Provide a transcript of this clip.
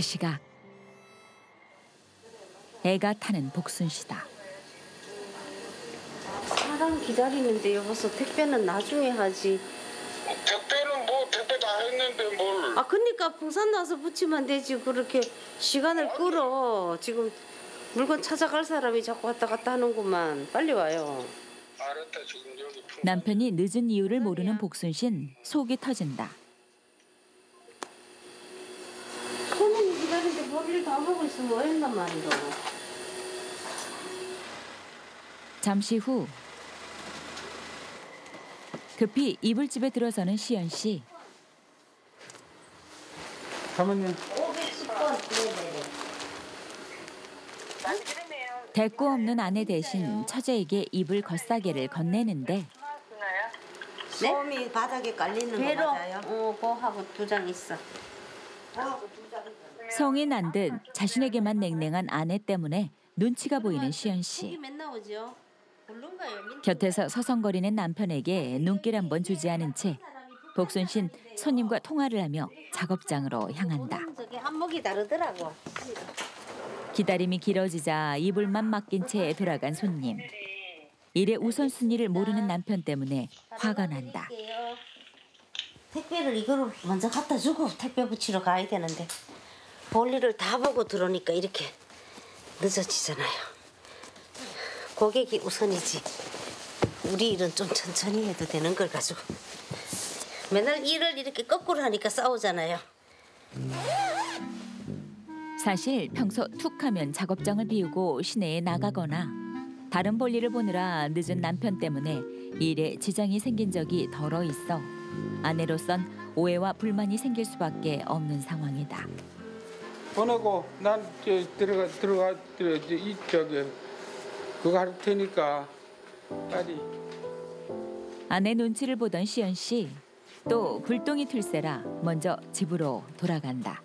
그 시각 애가 타는 복순 씨다. 사람 기다리는데 여보서 택배는 나중에 하지. 택배는 뭐 택배 다 했는데 뭘 아 그러니까 풍산 나서 붙이면 되지 그렇게 시간을 끌어. 지금 물건 찾아갈 사람이 자꾸 왔다 갔다 하는구만. 빨리 와요. 알았다 지금 여기 풍- 남편이 늦은 이유를 모르는 복순 씨는 속이 터진다. 손님이 머리를 다 하고 있으면 얼마 말이로. 잠시 후 급히 이불집에 들어서는 시연 씨. 사모님 510번. 네네네. 대꾸 없는 아내 대신 처제에게 이불 겉사개를 건네는데 솜이 바닥에 깔리는 거 배로 맞아요? 어, 그하고 두 장 있어. 성이 난듯 자신에게만 냉랭한 아내 때문에 눈치가 보이는 시연 씨. 곁에서 서성거리는 남편에게 눈길 한번 주지 않은 채 복순 씨는 손님과 통화를 하며 작업장으로 향한다. 한목이 다르더라고. 기다림이 길어지자 이불만 맡긴 채 돌아간 손님. 일의 우선순위를 모르는 남편 때문에 화가 난다. 택배를 이거를 먼저 갖다 주고 택배 붙이러 가야 되는데 볼일을 다 보고 들어오니까 이렇게 늦어지잖아요. 고객이 우선이지. 우리 일은 좀 천천히 해도 되는 걸 가지고 맨날 일을 이렇게 거꾸로 하니까 싸우잖아요. 사실 평소 툭하면 작업장을 비우고 시내에 나가거나 다른 볼일을 보느라 늦은 남편 때문에 일에 지장이 생긴 적이 덜어 있어 아내로선 오해와 불만이 생길 수밖에 없는 상황이다. 보내고 난 저, 들어가 들어가 들어 이 저기 그거 할 테니까 빨리. 아내 눈치를 보던 시연 씨. 또 불똥이 틀세라 먼저 집으로 돌아간다.